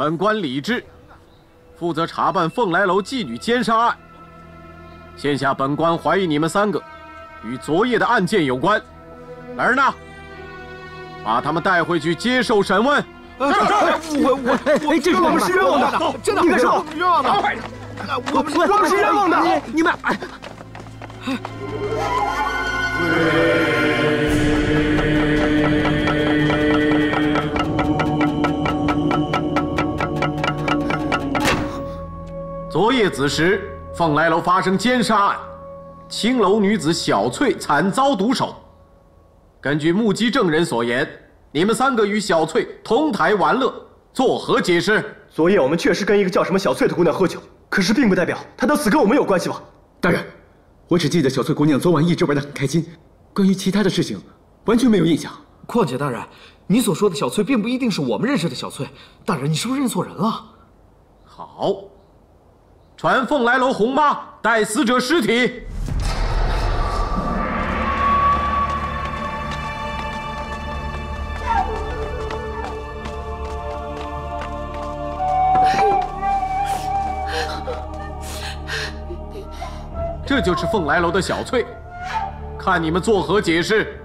本官李治，负责查办凤来楼妓女奸杀案。现下本官怀疑你们三个与昨夜的案件有关，来人呐，把他们带回去接受审问。我我我，这是我们是冤枉的，真的，你干什么？冤枉的，我们我们是冤枉的，你你们。昨夜子时，凤来楼发生奸杀案，青楼女子小翠惨遭毒手。根据目击证人所言，你们三个与小翠同台玩乐，作何解释？昨夜我们确实跟一个叫什么小翠的姑娘喝酒，可是并不代表她的死跟我们有关系吧？大人，我只记得小翠姑娘昨晚一直玩得很开心，关于其他的事情完全没有印象。况且大人，你所说的小翠并不一定是我们认识的小翠。大人，你是不是认错人了？好。传凤来楼红妈带死者尸体。这就是凤来楼的小翠，看你们作何解释？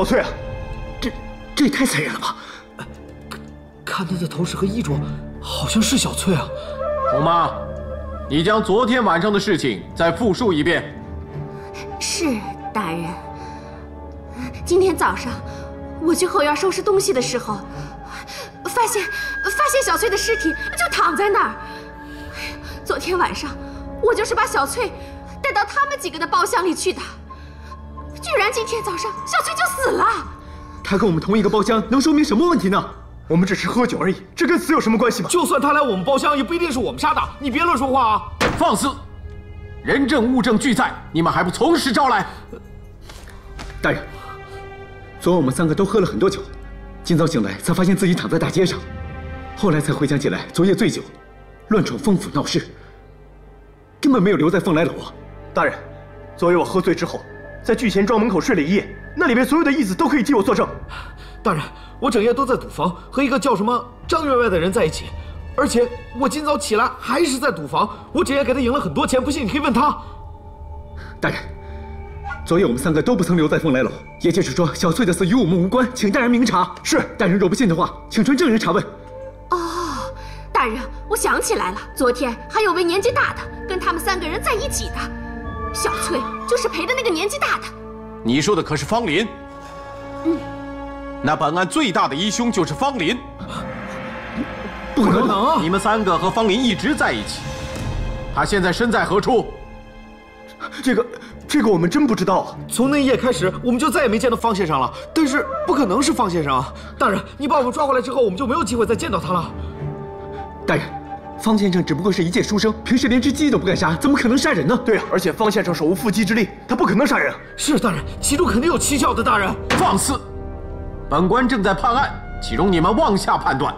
小翠啊！这这也太残忍了吧！看她的头饰和衣着，好像是小翠啊。红妈，你将昨天晚上的事情再复述一遍。是大人。今天早上我去后院收拾东西的时候，发现发现小翠的尸体就躺在那儿。昨天晚上我就是把小翠。带到他们几个的包厢里去的，居然今天早上小翠就死了。他跟我们同一个包厢，能说明什么问题呢？我们只是喝酒而已，这跟死有什么关系吗？就算他来我们包厢，也不一定是我们杀的。你别乱说话啊！放肆！人证物证俱在，你们还不从实招来？大人，昨晚我们三个都喝了很多酒，今早醒来才发现自己躺在大街上，后来才回想起来，昨夜醉酒，乱闯凤府闹事，根本没有留在凤来楼啊。大人，昨夜我喝醉之后，在聚贤庄门口睡了一夜，那里边所有的义子都可以替我作证。大人，我整夜都在赌房，和一个叫什么张员外的人在一起，而且我今早起来还是在赌房，我整夜给他赢了很多钱，不信你可以问他。大人，昨夜我们三个都不曾留在凤来楼，也就是说小翠的死与我们无关，请大人明察。是，大人若不信的话，请传证人查问。哦，大人，我想起来了，昨天还有位年纪大的跟他们三个人在一起的。小翠就是陪的那个年纪大的，你说的可是方林？嗯，那本案最大的疑凶就是方林。不可能！你们三个和方林一直在一起，他现在身在何处？这个，这个我们真不知道。啊从那一夜开始，我们就再也没见到方先生了。但是不可能是方先生啊！大人，你把我们抓回来之后，我们就没有机会再见到他了。大人。方先生只不过是一介书生，平时连只鸡都不敢杀，怎么可能杀人呢？对啊，而且方先生手无缚鸡之力，他不可能杀人。是大人，其中肯定有蹊跷的。大人，放肆！本官正在判案，岂容你们妄下判断？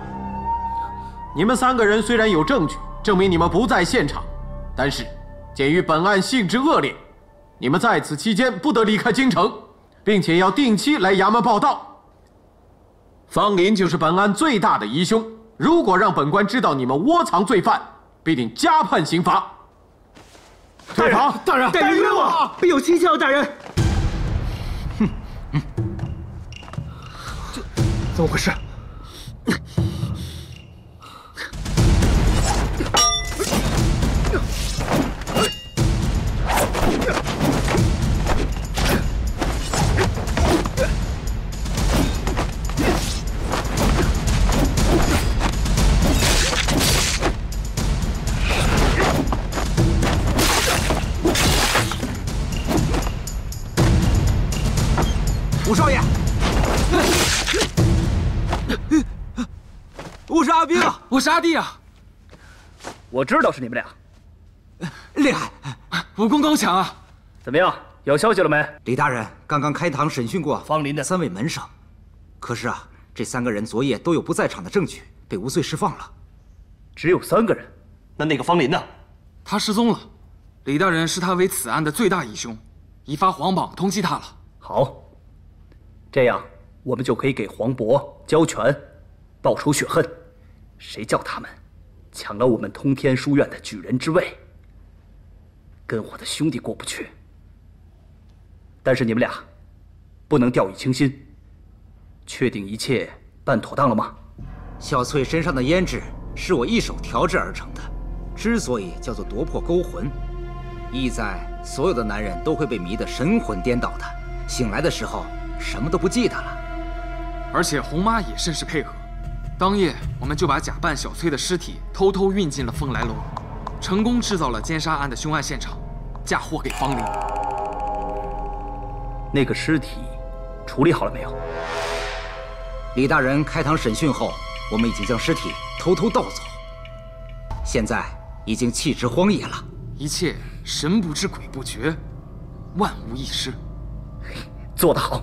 你们三个人虽然有证据证明你们不在现场，但是鉴于本案性质恶劣，你们在此期间不得离开京城，并且要定期来衙门报到。方林就是本案最大的疑凶。如果让本官知道你们窝藏罪犯，必定加判刑罚。退房！大人，大人冤枉，必有蹊跷。大人，哼，这怎么回事？我是阿兵，我是阿弟啊。我知道是你们俩，厉害，武功高强啊。怎么样，有消息了没？李大人刚刚开堂审讯过方林的三位门生，可是啊，这三个人昨夜都有不在场的证据，被无罪释放了。只有三个人，那那个方林呢？他失踪了。李大人视他为此案的最大疑凶，已发皇榜通缉他了。好，这样我们就可以给黄渤交权，报仇雪恨。谁叫他们抢了我们通天书院的举人之位，跟我的兄弟过不去。但是你们俩不能掉以轻心，确定一切办妥当了吗？小翠身上的胭脂是我一手调制而成的，之所以叫做夺魄勾魂，意在所有的男人都会被迷得神魂颠倒的，醒来的时候什么都不记得了。而且红妈也甚是配合，当夜我们就把假扮小翠的尸体偷偷运进了凤来楼，成功制造了奸杀案的凶案现场，嫁祸给方林。那个尸体处理好了没有？李大人开堂审讯后。我们已经将尸体偷偷盗走，现在已经弃之荒野了。一切神不知鬼不觉，万无一失。做得好，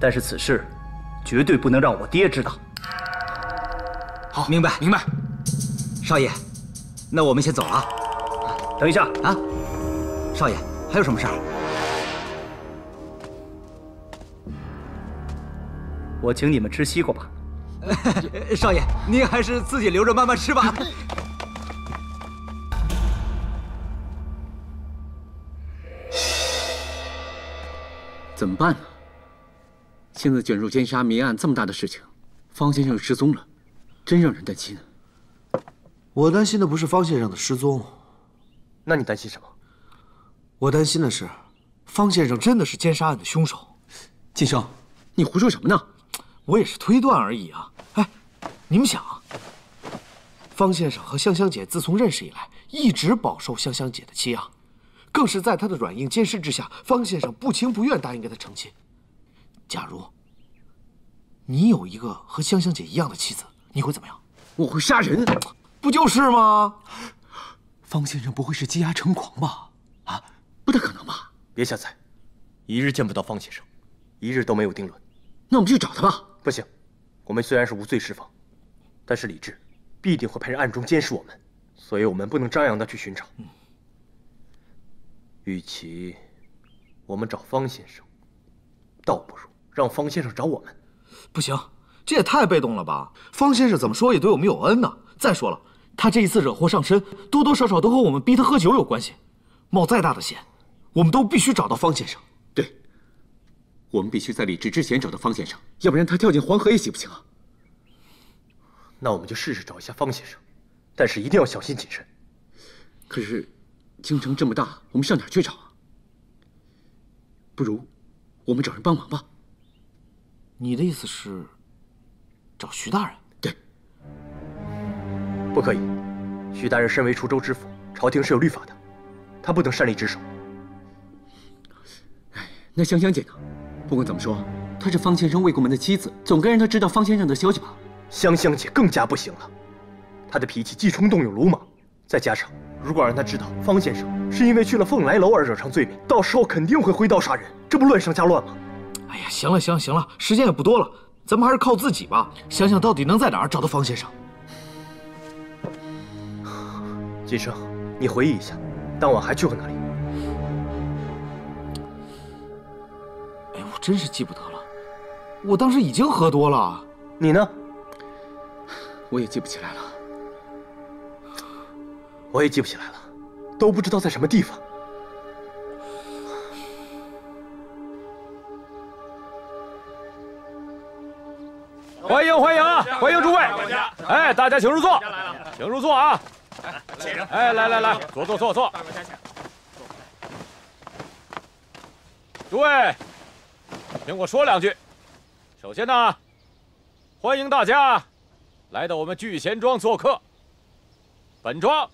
但是此事绝对不能让我爹知道。好，明白，明白。少爷，那我们先走了。等一下啊，少爷，还有什么事儿？我请你们吃西瓜吧。少爷，您还是自己留着慢慢吃吧。怎么办呢？现在卷入奸杀谜案这么大的事情，方先生失踪了，真让人担心。我担心的不是方先生的失踪，那你担心什么？我担心的是，方先生真的是奸杀案的凶手。金生，你胡说什么呢？我也是推断而已啊！哎，你们想，方先生和香香姐自从认识以来，一直饱受香香姐的欺压，更是在她的软硬兼施之下，方先生不情不愿答应跟她成亲。假如你有一个和香香姐一样的妻子，你会怎么样？我会杀人，不就是吗？方先生不会是积压成狂吧？啊，不太可能吧？别瞎猜，一日见不到方先生，一日都没有定论。那我们去找他吧。不行，我们虽然是无罪释放，但是李治必定会派人暗中监视我们，所以我们不能张扬的去寻找。与其我们找方先生，倒不如让方先生找我们。不行，这也太被动了吧？方先生怎么说也对我们有恩呢。再说了，他这一次惹祸上身，多多少少都和我们逼他喝酒有关系。冒再大的险，我们都必须找到方先生。对我们必须在李治之前找到方先生，要不然他跳进黄河也洗不清啊。那我们就试试找一下方先生，但是一定要小心谨慎。可是，京城这么大，我们上哪去找啊？不如，我们找人帮忙吧。你的意思是，找徐大人？对。不可以，徐大人身为滁州知府，朝廷是有律法的，他不能擅离职守。哎，那香香姐呢？不管怎么说，她是方先生未过门的妻子，总该让她知道方先生的消息吧。香香姐更加不行了，她的脾气既冲动又鲁莽，再加上如果让她知道方先生是因为去了凤来楼而惹上罪名，到时候肯定会挥刀杀人，这不乱上加乱吗？哎呀，行了行了行了，时间也不多了，咱们还是靠自己吧。想想到底能在哪儿找到方先生。金生，你回忆一下，当晚还去过哪里？哎，我真是记不得了，我当时已经喝多了。你呢？我也记不起来了。我也记不起来了，都不知道在什么地方。欢迎诸位！哎，大家请入座，请入座啊！哎，来来来，坐坐坐坐。诸位。听我说两句。首先呢，欢迎大家来到我们聚贤庄做客。本庄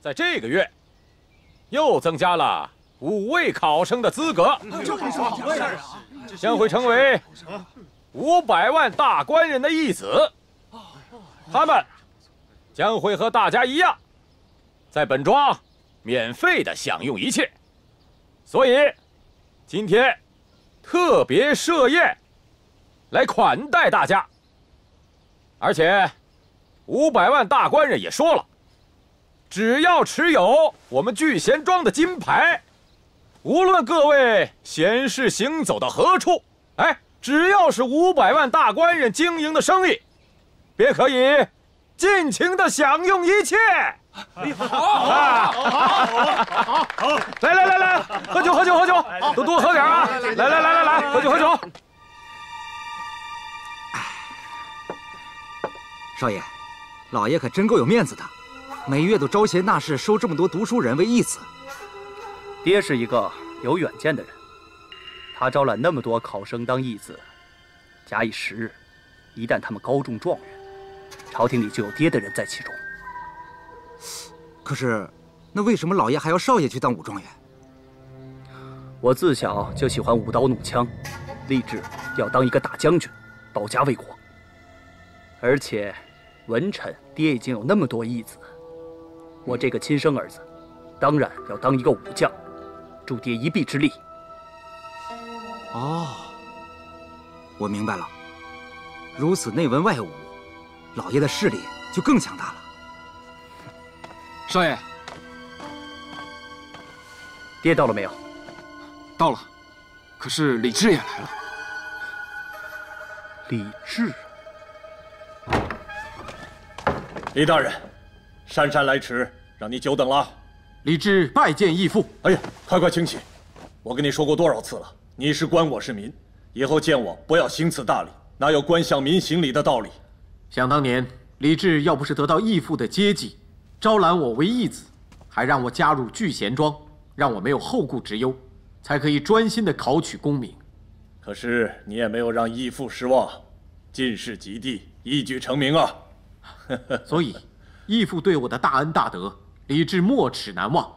在这个月又增加了五位考生的资格，将会成为五百万大官人的义子。他们将会和大家一样，在本庄免费的享用一切。所以今天。特别设宴来款待大家，而且五百万大官人也说了，只要持有我们聚贤庄的金牌，无论各位闲事行走到何处，哎，只要是五百万大官人经营的生意，便可以尽情的享用一切。好，好，好，好，来来来来，喝酒喝酒喝酒，都多喝点啊！来来来来来，喝酒喝酒。少爷，老爷可真够有面子的，每月都招贤纳士，收这么多读书人为义子。爹是一个有远见的人，他招揽那么多考生当义子，假以时日，一旦他们高中状元，朝廷里就有爹的人在其中。可是，那为什么老爷还要少爷去当武状元？我自小就喜欢舞刀弄枪，立志要当一个大将军，保家卫国。而且，文臣爹已经有那么多义子，我这个亲生儿子，当然要当一个武将，助爹一臂之力。哦，我明白了。如此内文外武，老爷的势力就更强大了。少爷，爹到了没有？到了，可是李治也来了。李治，李大人，姗姗来迟，让你久等了。李治拜见义父。哎呀，快快请起！我跟你说过多少次了，你是官，我是民，以后见我不要行此大礼，哪有官向民行礼的道理？想当年，李治要不是得到义父的接济，招揽我为义子，还让我加入聚贤庄，让我没有后顾之忧，才可以专心的考取功名。可是你也没有让义父失望，进士及第，一举成名啊！所以，义父对我的大恩大德，李治没齿难忘。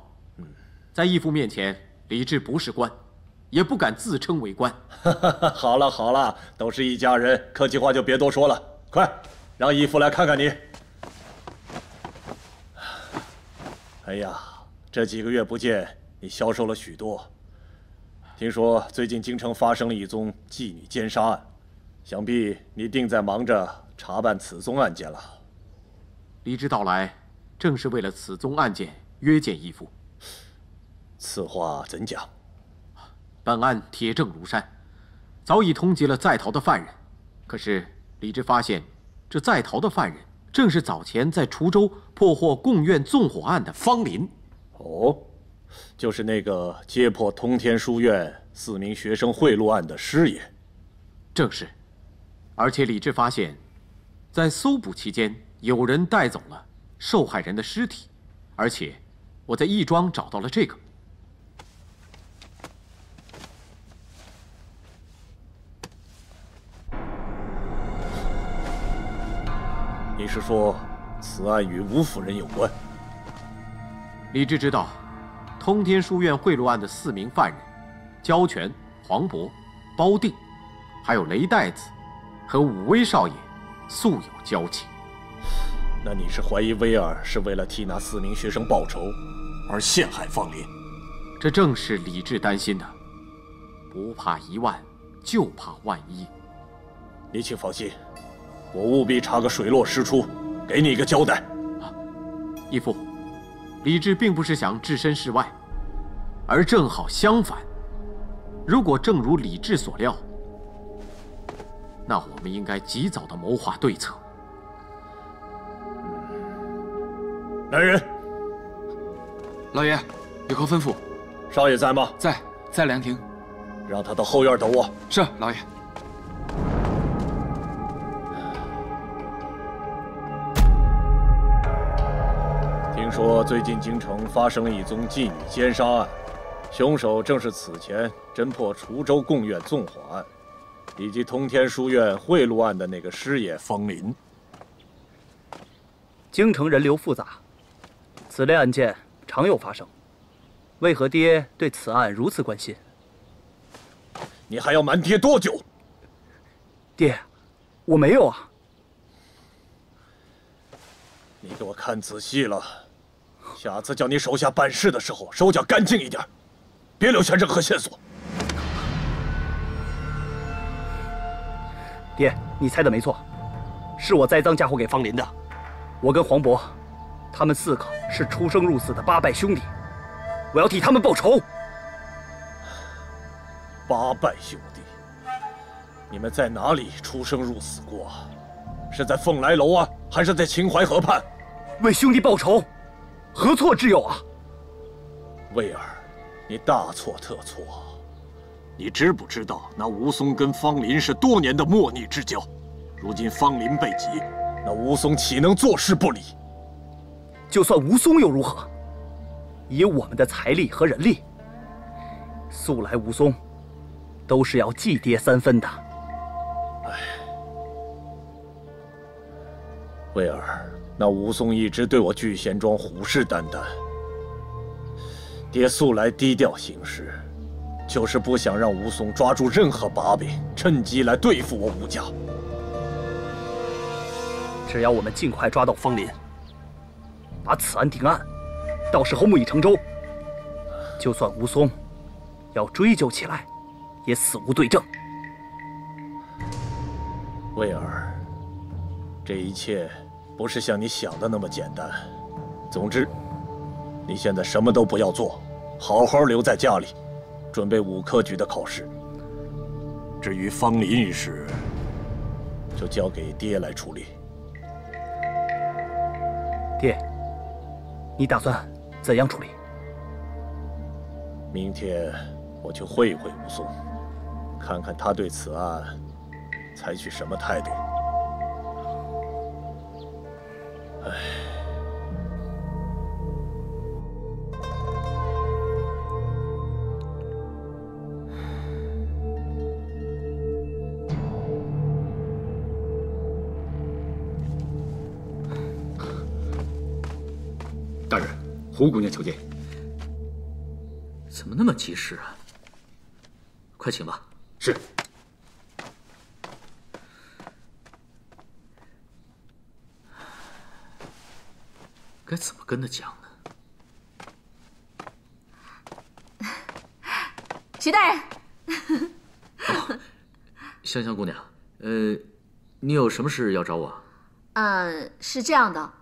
在义父面前，李治不是官，也不敢自称为官。好了好了，都是一家人，客气话就别多说了。快，让义父来看看你。哎呀，这几个月不见，你消瘦了许多。听说最近京城发生了一宗妓女奸杀案，想必你定在忙着查办此宗案件了。李治到来，正是为了此宗案件约见义父。此话怎讲？本案铁证如山，早已通缉了在逃的犯人。可是李治发现，这在逃的犯人正是早前在滁州破获贡院纵火案的方林。哦。就是那个揭破通天书院四名学生贿赂案的师爷，正是。而且李治发现，在搜捕期间，有人带走了受害人的尸体，而且我在义庄找到了这个。你是说，此案与吴夫人有关？李治知道。通天书院贿赂案的四名犯人，焦权、黄渤、包定，还有雷袋子，和武威少爷素有交情。那你是怀疑威尔是为了替那四名学生报仇，而陷害方林？这正是李治担心的。不怕一万，就怕万一。你请放心，我务必查个水落石出，给你一个交代。啊，义父。李治并不是想置身事外，而正好相反。如果正如李治所料，那我们应该及早的谋划对策。来人，老爷有何吩咐？少爷在吗？在，在凉亭。让他到后院等我。是，老爷。说最近京城发生了一宗妓女奸杀案，凶手正是此前侦破滁州贡院纵火案，以及通天书院贿赂案的那个师爷方林。京城人流复杂，此类案件常有发生，为何爹对此案如此关心？你还要瞒爹多久？爹，我没有啊。你给我看仔细了。下次叫你手下办事的时候，手脚干净一点，别留下任何线索。爹，你猜的没错，是我栽赃嫁祸给方林的。我跟黄渤他们四个是出生入死的八拜兄弟，我要替他们报仇。八拜兄弟，你们在哪里出生入死过？是在凤来楼啊，还是在秦淮河畔？为兄弟报仇，何错之有啊？魏儿，你大错特错。你知不知道，那吴松跟方林是多年的莫逆之交？如今方林被劫，那吴松岂能坐视不理？就算吴松又如何？以我们的财力和人力，素来吴松都是要祭爹三分的。唉，魏儿，那吴松一直对我聚贤庄虎视眈眈，爹素来低调行事，就是不想让吴松抓住任何把柄，趁机来对付我吴家。只要我们尽快抓到方林，把此案定案，到时候木已成舟。就算吴松要追究起来，也死无对证。魏儿，这一切不是像你想的那么简单。总之，你现在什么都不要做，好好留在家里，准备武科举的考试。至于方林一事，就交给爹来处理。爹，你打算怎样处理？明天我去会一会武松，看看他对此案采取什么态度。唉，大人，胡姑娘求见。怎么那么及时啊？快请吧。是。该怎么跟他讲呢？徐大人，香香姑娘，呃，你有什么事要找我？嗯，是这样的，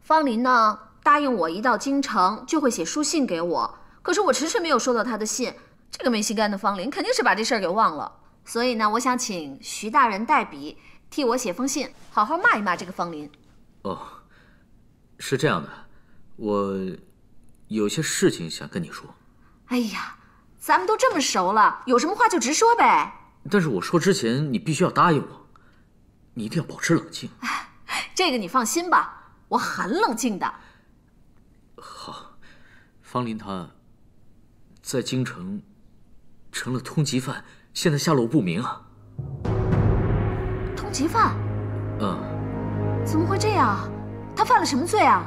方林呢答应我一到京城就会写书信给我，可是我迟迟没有收到他的信。这个没心肝的方林肯定是把这事儿给忘了，所以呢，我想请徐大人代笔替我写封信，好好骂一骂这个方林。哦，是这样的，我有些事情想跟你说。哎呀，咱们都这么熟了，有什么话就直说呗。但是我说之前，你必须要答应我，你一定要保持冷静。这个你放心吧，我很冷静的。好，方林他在京城成了通缉犯，现在下落不明啊。通缉犯？嗯，怎么会这样？他犯了什么罪啊？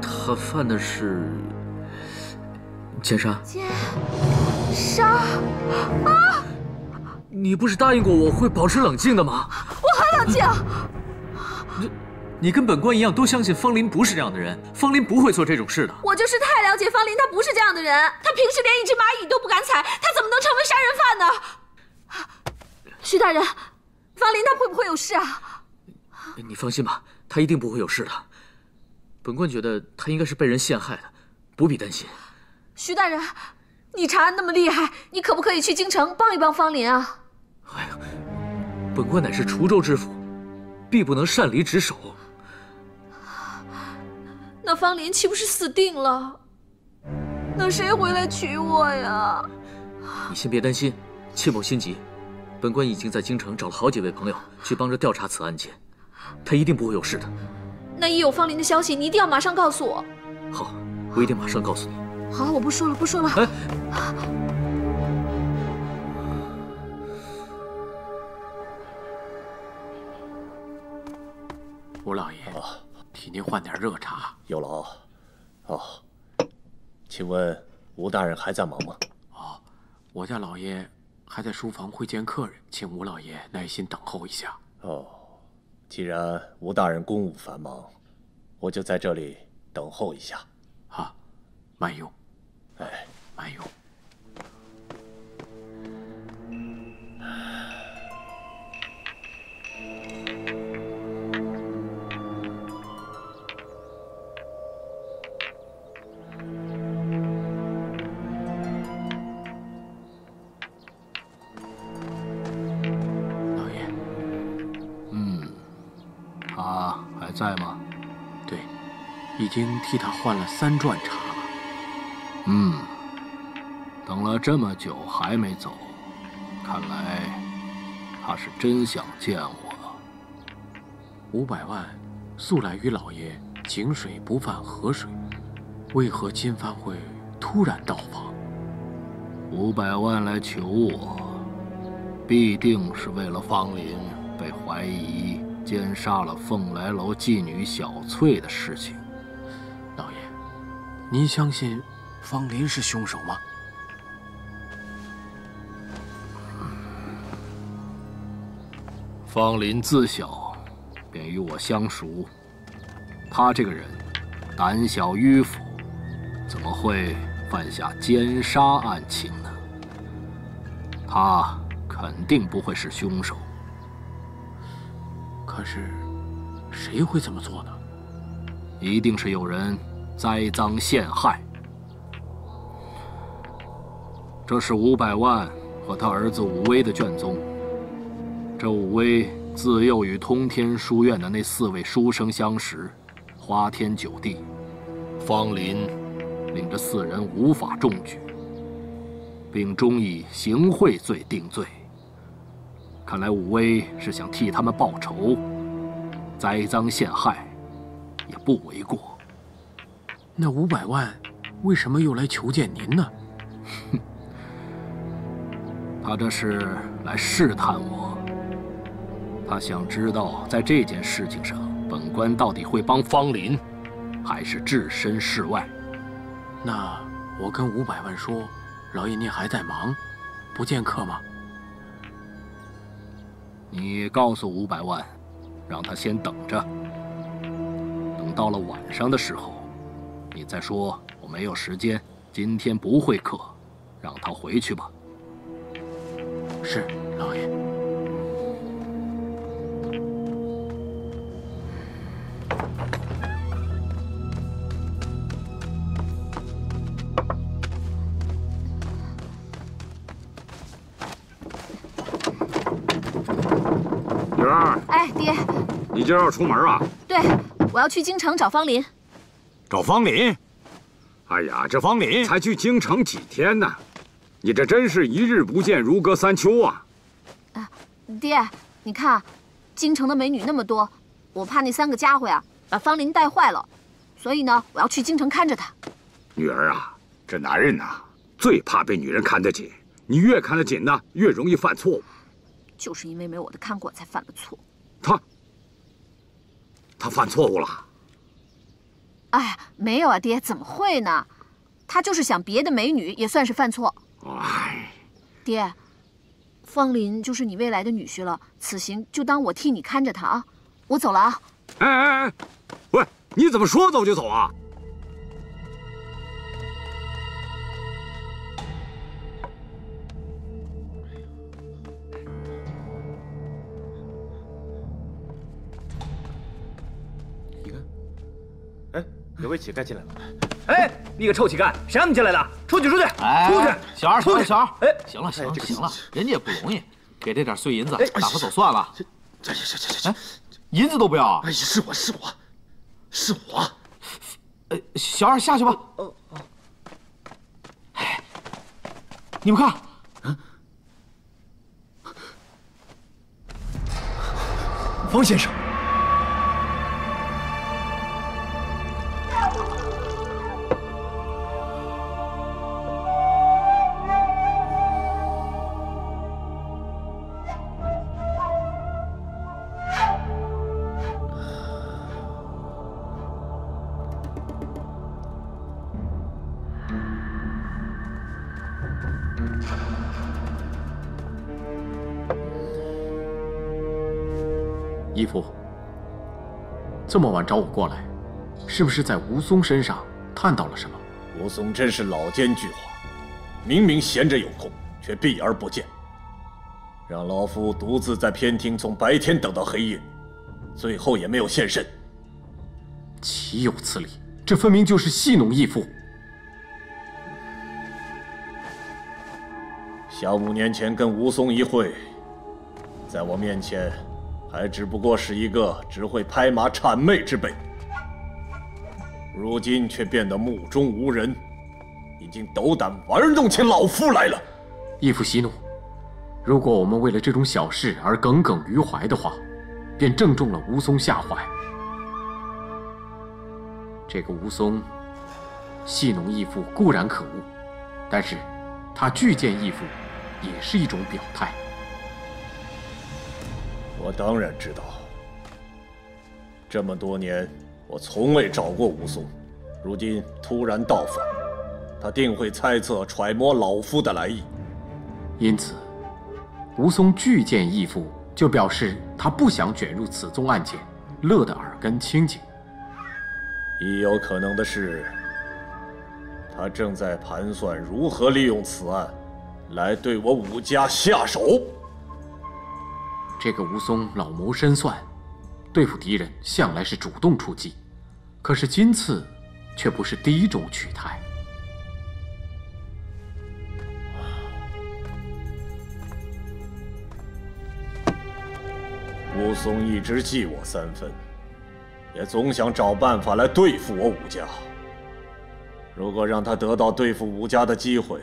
他犯的是奸杀。奸杀？啊！你不是答应过我会保持冷静的吗？我很冷静。你，你跟本官一样都相信方林不是这样的人，方林不会做这种事的。我就是太了解方林，他不是这样的人。他平时连一只蚂蚁都不敢踩，他怎么能成为杀人犯呢？徐大人，方林他会不会有事啊？你放心吧，他一定不会有事的。本官觉得他应该是被人陷害的，不必担心。徐大人，你查案那么厉害，你可不可以去京城帮一帮方林啊？哎呀，本官乃是滁州知府，必不能擅离职守。那方林岂不是死定了？那谁回来娶我呀？你先别担心，切莫心急。本官已经在京城找了好几位朋友去帮着调查此案件，他一定不会有事的。那一有方林的消息，你一定要马上告诉我。好，我一定马上告诉你。好，我不说了，不说了。哎。吴老爷，替您换点热茶。有劳。哦，请问吴大人还在忙吗？哦，我家老爷还在书房会见客人，请吴老爷耐心等候一下。哦，既然吴大人公务繁忙，我就在这里等候一下。啊，慢用。哎，慢用。经替他换了三转茶了。嗯，等了这么久还没走，看来他是真想见我。五百万素来与老爷井水不犯河水，为何今番会突然到访？五百万来求我，必定是为了方林被怀疑奸杀了凤来楼妓女小翠的事情。您相信方林是凶手吗？方林自小便与我相熟，他这个人胆小迂腐，怎么会犯下奸杀案情呢？他肯定不会是凶手。可是，谁会这么做呢？一定是有人栽赃陷害。这是五百万和他儿子武威的卷宗。这武威自幼与通天书院的那四位书生相识，花天酒地，方林领着四人无法中举，并终以行贿罪定罪。看来武威是想替他们报仇，栽赃陷害也不为过。那五百万为什么又来求见您呢？哼，他这是来试探我。他想知道，在这件事情上，本官到底会帮方林，还是置身事外？那我跟五百万说，老爷您还在忙，不见客吗？你告诉五百万，让他先等着。等到了晚上的时候，你再说我没有时间，今天不会客，让他回去吧。是，老爷。女儿，哎，爹，你今儿要出门啊？对，我要去京城找方林。找方林？哎呀，这方林才去京城几天呢？你这真是一日不见如隔三秋啊！啊，爹，你看，京城的美女那么多，我怕那三个家伙呀把方林带坏了，所以呢，我要去京城看着他。女儿啊，这男人呐，最怕被女人看得紧，你越看得紧呢，越容易犯错误。就是因为没我的看管，才犯了错。他，他犯错误了？哎，没有啊，爹，怎么会呢？他就是想别的美女也算是犯错。哎，爹，方林就是你未来的女婿了，此行就当我替你看着他啊。我走了啊。哎哎哎，喂，你怎么说走就走啊？有位乞丐进来了。哎，你个臭乞丐，谁让你进来的？出去，出去，出去！小二，出去！小二，哎，行了，行了，行了，人家也不容易，给这点碎银子，打发走算了。这这这这这，哎，银子都不要啊？哎，是我是我，是我。呃，小二下去吧。哦哦。哎，你们看，嗯，方先生。这么晚找我过来，是不是在吴松身上探到了什么？吴松真是老奸巨猾，明明闲着有空，却避而不见，让老夫独自在偏厅从白天等到黑夜，最后也没有现身。岂有此理！这分明就是戏弄义父。想五年前跟吴松一会，在我面前。还只不过是一个只会拍马谄媚之辈，如今却变得目中无人，已经斗胆玩弄起老夫来了。义父息怒，如果我们为了这种小事而耿耿于怀的话，便正中了吴松下怀。这个吴松戏弄义父固然可恶，但是他拒见义父，也是一种表态。我当然知道，这么多年我从未找过武松，如今突然到访，他定会猜测揣摩老夫的来意。因此，吴松拒见义父，就表示他不想卷入此宗案件，乐得耳根清净。亦有可能的是，他正在盘算如何利用此案，来对我武家下手。这个吴松老谋深算，对付敌人向来是主动出击，可是今次却不是第一种取态。吴松一直记我三分，也总想找办法来对付我武家。如果让他得到对付武家的机会，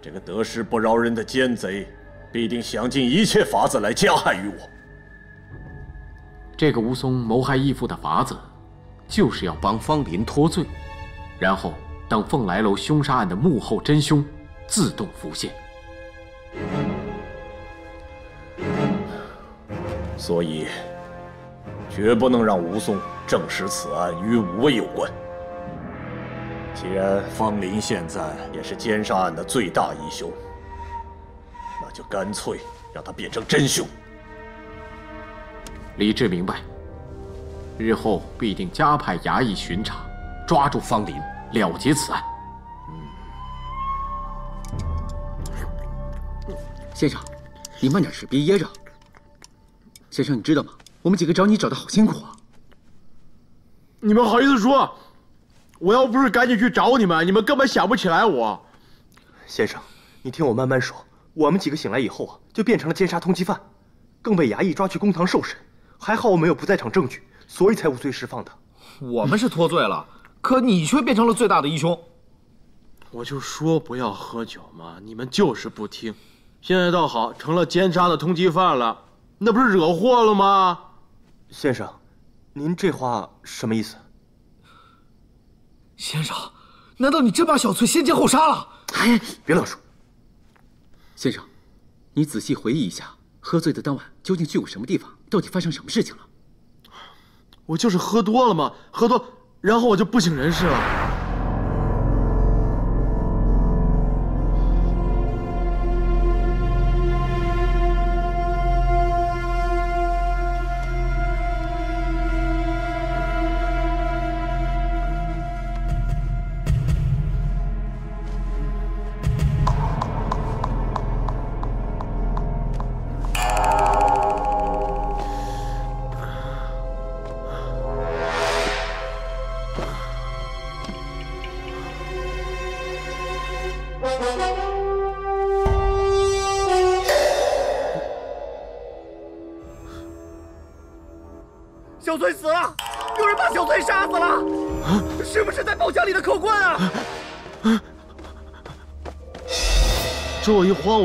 这个得势不饶人的奸贼，必定想尽一切法子来加害于我。这个吴松谋害义父的法子，就是要帮方林脱罪，然后等凤来楼凶杀案的幕后真凶自动浮现。所以，绝不能让吴松证实此案与武威有关。既然方林现在也是奸杀案的最大疑凶，那就干脆让他变成真凶。李治明白，日后必定加派衙役巡查，抓住方林，了结此案。先生，你慢点吃，别噎着。先生，你知道吗？我们几个找你找的好辛苦啊！你们好意思说？我要不是赶紧去找你们，你们根本想不起来我。先生，你听我慢慢说。我们几个醒来以后啊，就变成了奸杀通缉犯，更被衙役抓去公堂受审。还好我们有不在场证据，所以才无罪释放的。我们是脱罪了，可你却变成了最大的疑凶。我就说不要喝酒嘛，你们就是不听。现在倒好，成了奸杀的通缉犯了。那不是惹祸了吗，先生？您这话什么意思？先生，难道你真把小翠先奸后杀了？哎，别乱说。先生，你仔细回忆一下，喝醉的当晚究竟去过什么地方？到底发生什么事情了？我就是喝多了嘛，喝多，然后我就不省人事了。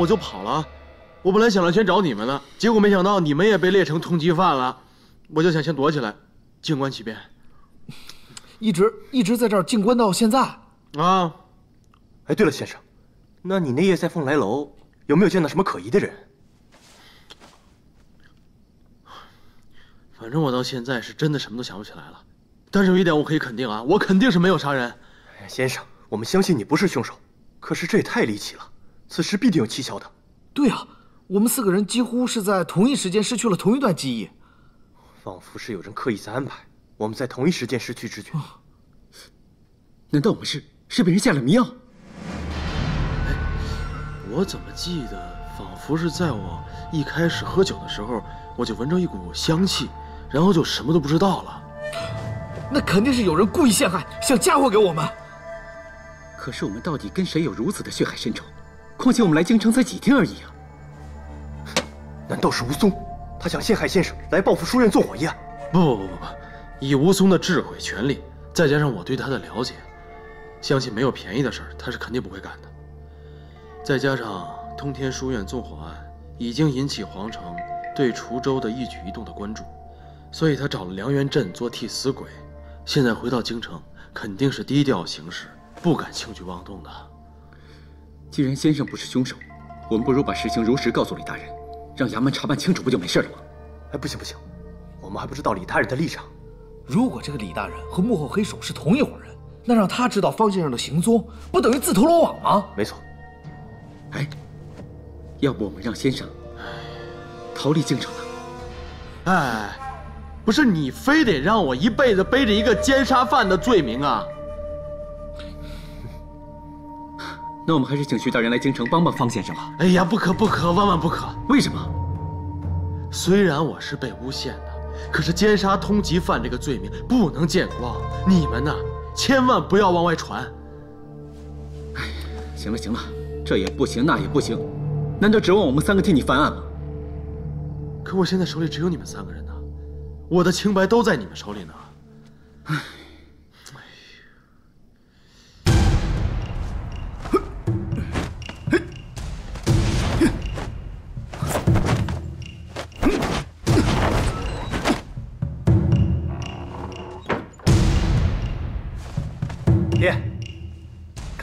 我就跑了，我本来想着先找你们的，结果没想到你们也被列成通缉犯了，我就想先躲起来，静观其变。一直一直在这儿静观到现在啊！哎，对了，先生，那你那夜在凤来楼有没有见到什么可疑的人？反正我到现在是真的什么都想不起来了，但是有一点我可以肯定啊，我肯定是没有杀人。先生，我们相信你不是凶手，可是这也太离奇了，此事必定有蹊跷的。对啊，我们四个人几乎是在同一时间失去了同一段记忆，仿佛是有人刻意在安排我们在同一时间失去知觉。难道我们是是被人下了迷药？哎，我怎么记得仿佛是在我一开始喝酒的时候，我就闻着一股香气。然后就什么都不知道了，那肯定是有人故意陷害，想嫁祸给我们。可是我们到底跟谁有如此的血海深仇？况且我们来京城才几天而已啊！难道是吴松？他想陷害先生来报复书院纵火一案。不不不不不，以吴松的智慧、权力，再加上我对他的了解，相信没有便宜的事儿，他是肯定不会干的。再加上通天书院纵火案已经引起皇城对滁州的一举一动的关注，所以他找了梁元镇做替死鬼。现在回到京城，肯定是低调行事，不敢轻举妄动的。既然先生不是凶手，我们不如把事情如实告诉李大人，让衙门查办清楚，不就没事了吗？哎，不行不行，我们还不知道李大人的立场。如果这个李大人和幕后黑手是同一伙人，那让他知道方先生的行踪，不等于自投罗网吗？没错。哎，要不我们让先生逃离京城呢？哎，不是你非得让我一辈子背着一个奸杀犯的罪名啊？那我们还是请徐大人来京城帮帮方先生吧。哎呀，不可不可，万万不可！为什么？虽然我是被诬陷的，可是奸杀通缉犯这个罪名不能见光。你们呢，千万不要往外传。哎，行了行了，这也不行，那也不行，难道指望我们三个替你翻案吗？可我现在手里只有你们三个人呢，我的清白都在你们手里呢。唉。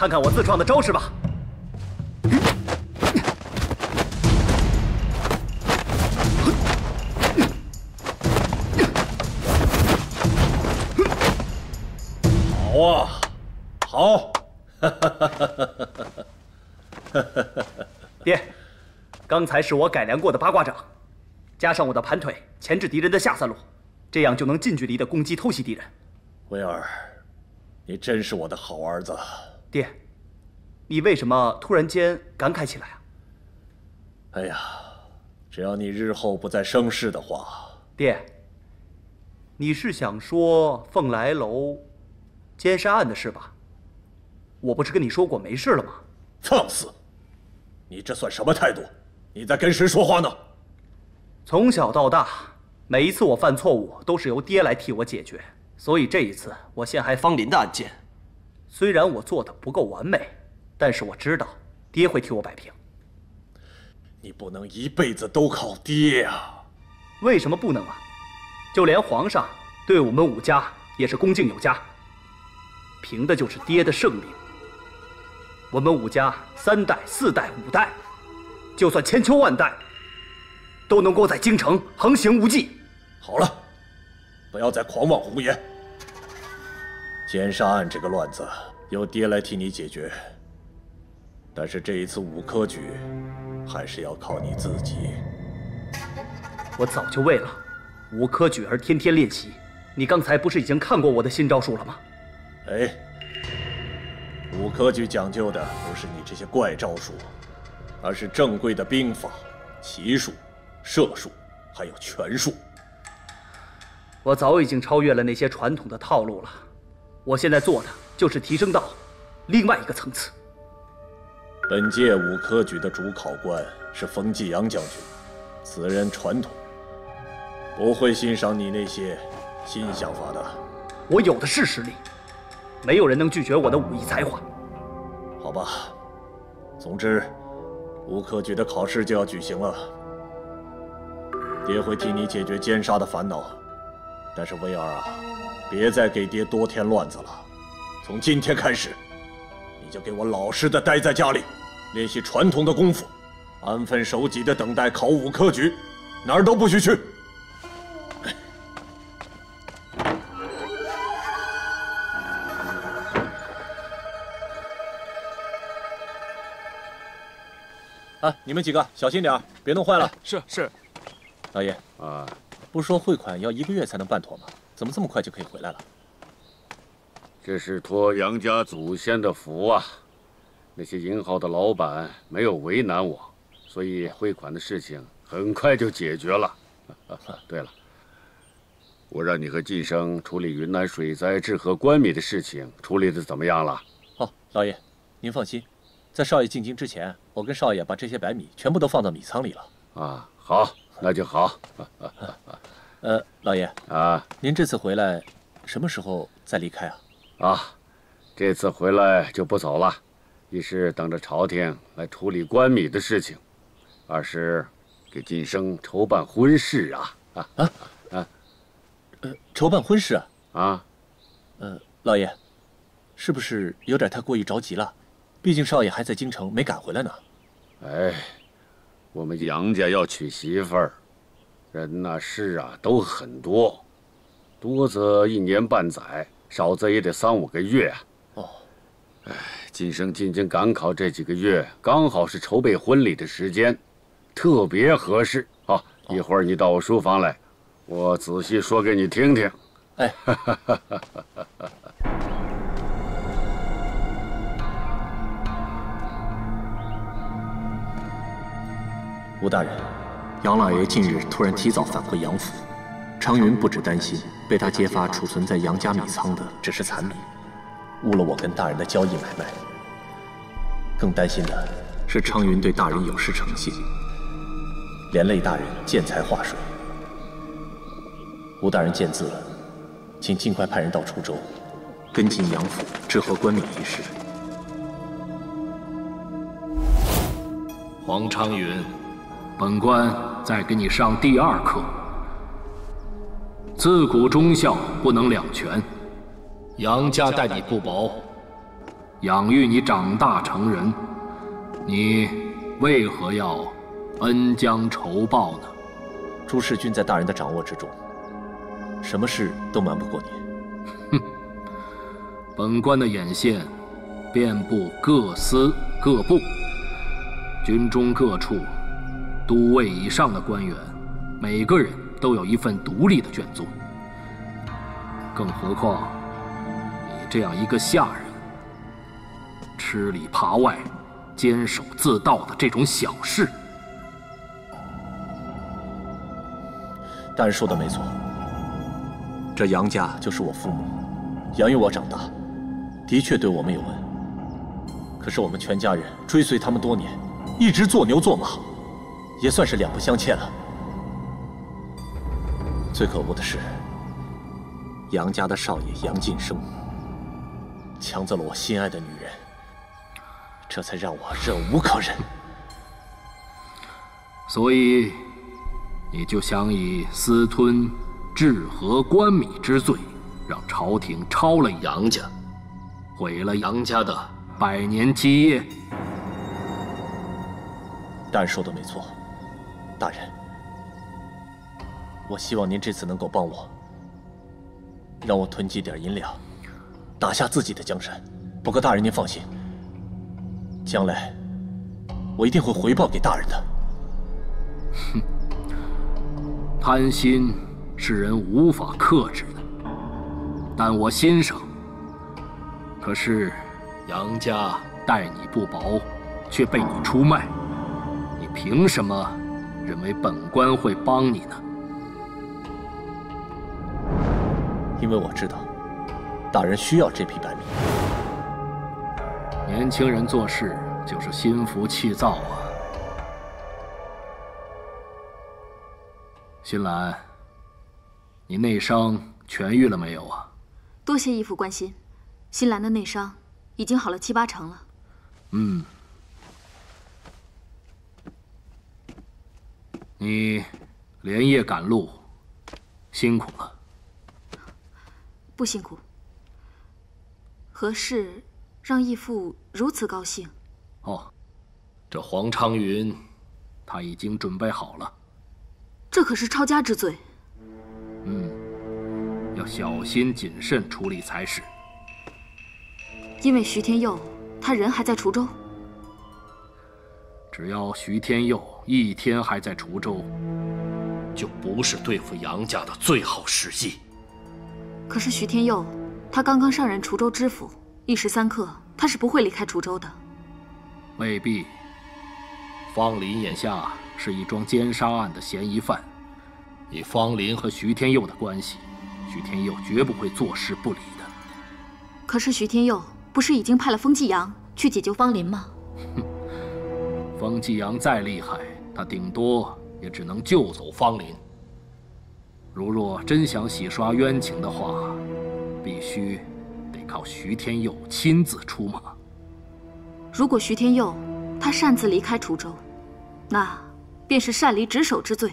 看看我自创的招式吧。好啊，好！爹，刚才是我改良过的八卦掌，加上我的盘腿，钳制敌人的下三路，这样就能近距离的攻击偷袭敌人。威尔。你真是我的好儿子，爹。你为什么突然间感慨起来啊？哎呀，只要你日后不再生事的话，爹。你是想说凤来楼奸杀案的事吧？我不是跟你说过没事了吗？放肆！你这算什么态度？你在跟谁说话呢？从小到大，每一次我犯错误，都是由爹来替我解决。所以这一次我陷害方林的案件，虽然我做的不够完美，但是我知道爹会替我摆平。你不能一辈子都靠爹啊！为什么不能啊？就连皇上对我们武家也是恭敬有加，凭的就是爹的圣明。我们武家三代、四代、五代，就算千秋万代，都能够在京城横行无忌。好了，不要再狂妄胡言。奸杀案这个乱子，由爹来替你解决。但是这一次武科举，还是要靠你自己。我早就为了武科举而天天练习。你刚才不是已经看过我的新招数了吗？哎，武科举讲究的不是你这些怪招数，而是正规的兵法、骑术、射术，还有拳术。我早已经超越了那些传统的套路了。我现在做的就是提升到另外一个层次。本届武科举的主考官是冯继阳将军，此人传统，不会欣赏你那些新想法的。我有的是实力，没有人能拒绝我的武艺才华。好吧，总之，武科举的考试就要举行了。爹会替你解决奸杀的烦恼，但是威尔啊。别再给爹多添乱子了。从今天开始，你就给我老实的待在家里，练习传统的功夫，安分守己的等待考武科举，哪儿都不许去。啊，你们几个小心点别弄坏了。是是，老爷啊，不是说汇款要一个月才能办妥吗？怎么这么快就可以回来了？这是托杨家祖先的福啊！那些银号的老板没有为难我，所以汇款的事情很快就解决了。对了，我让你和晋生处理云南水灾治河官米的事情，处理的怎么样了？哦，老爷，您放心，在少爷进京之前，我跟少爷把这些白米全部都放到米仓里了。啊，好，那就好。呃，老爷啊，您这次回来，什么时候再离开啊？啊，这次回来就不走了，一是等着朝廷来处理官米的事情，二是给晋升筹办婚事啊啊啊啊！呃，筹办婚事啊？啊，呃，老爷，是不是有点太过于着急了？毕竟少爷还在京城，没赶回来呢。哎，我们杨家要娶媳妇儿，人呐事啊都很多，多则一年半载，少则也得三五个月啊。哦，哎，晋升进京赶考这几个月，刚好是筹备婚礼的时间，特别合适啊。一会儿你到我书房来，我仔细说给你听听。哎。吴大人，杨老爷近日突然提早返回杨府，常云不止担心被他揭发储存在杨家米仓的只是残米，误了我跟大人的交易买卖。更担心的是常云对大人有失诚信，连累大人见财化水。吴大人见字了，请尽快派人到滁州，跟进杨府治河官米一事。黄昌云。本官再给你上第二课：自古忠孝不能两全。杨家待你不薄，养育你长大成人，你为何要恩将仇报呢？朱世军在大人的掌握之中，什么事都瞒不过你。哼，本官的眼线遍布各司各部，军中各处。都尉以上的官员，每个人都有一份独立的卷宗。更何况你这样一个下人，吃里扒外、监守自盗的这种小事，大人说的没错。这杨家就是我父母养育我长大，的确对我们有恩。可是我们全家人追随他们多年，一直做牛做马。也算是两不相欠了。最可恶的是，杨家的少爷杨晋生抢走了我心爱的女人，这才让我忍无可忍。所以，你就想以私吞治河官米之罪，让朝廷抄了杨家，毁了杨家的百年基业。大人说的没错。大人，我希望您这次能够帮我，让我囤积点银两，打下自己的江山。不过大人您放心，将来我一定会回报给大人的。哼，贪心是人无法克制的，但我欣赏。可是杨家待你不薄，却被你出卖，你凭什么？认为本官会帮你呢？因为我知道，大人需要这批白米。年轻人做事就是心浮气躁啊。新兰，你内伤痊愈了没有啊？多谢义父关心，新兰的内伤已经好了七八成了。嗯。你连夜赶路，辛苦了。不辛苦。何事让义父如此高兴？哦，这黄昌云，他已经准备好了。这可是抄家之罪。嗯，要小心谨慎处理才是。因为徐天佑，他人还在滁州。只要徐天佑一天还在滁州，就不是对付杨家的最好时机。可是徐天佑，他刚刚上任滁州知府，一时三刻他是不会离开滁州的。未必。方林眼下是一桩奸杀案的嫌疑犯，以方林和徐天佑的关系，徐天佑绝不会坐视不理的。可是徐天佑不是已经派了风继阳去解救方林吗？哼。方继阳再厉害，他顶多也只能救走方林。如若真想洗刷冤情的话，必须得靠徐天佑亲自出马。如果徐天佑他擅自离开滁州，那便是擅离职守之罪。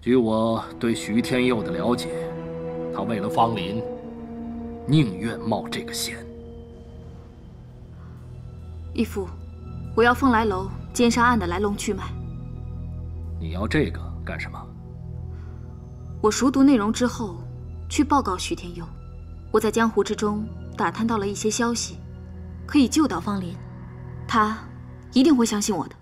据我对徐天佑的了解，他为了方林，宁愿冒这个险。义父，我要凤来楼奸杀案的来龙去脉。你要这个干什么？我熟读内容之后，去报告徐天佑。我在江湖之中打探到了一些消息，可以救到方林，他一定会相信我的。